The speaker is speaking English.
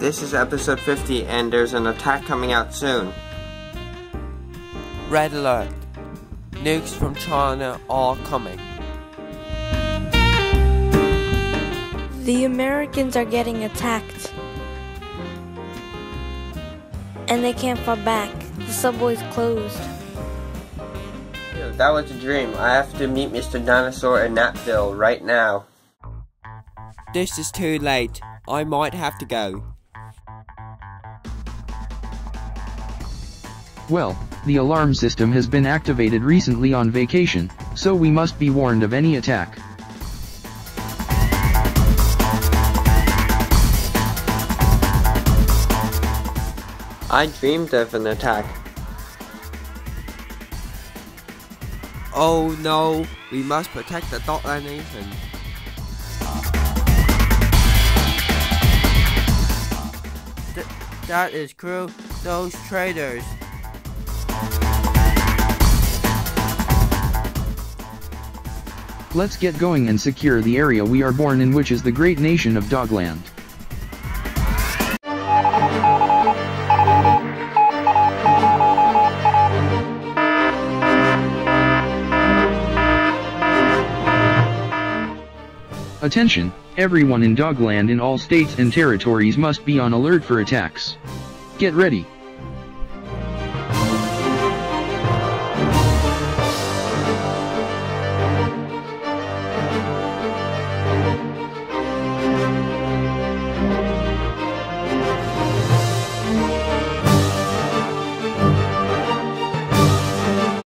this is episode 50 and there's an attack coming out soon. Red alert. Nukes from China are coming. The Americans are getting attacked. And they can't fight back. The subway's closed. That was a dream. I have to meet Mr. Dinosaur in Napville right now. This is too late. I might have to go. Well, the alarm system has been activated recently on vacation, so we must be warned of any attack. I dreamed of an attack. Oh no, we must protect the Dogland Nation. Th that is crew, those traitors. Let's get going and secure the area we are born in which is the great nation of Dogland. Attention, everyone in Dogland in all states and territories must be on alert for attacks. Get ready.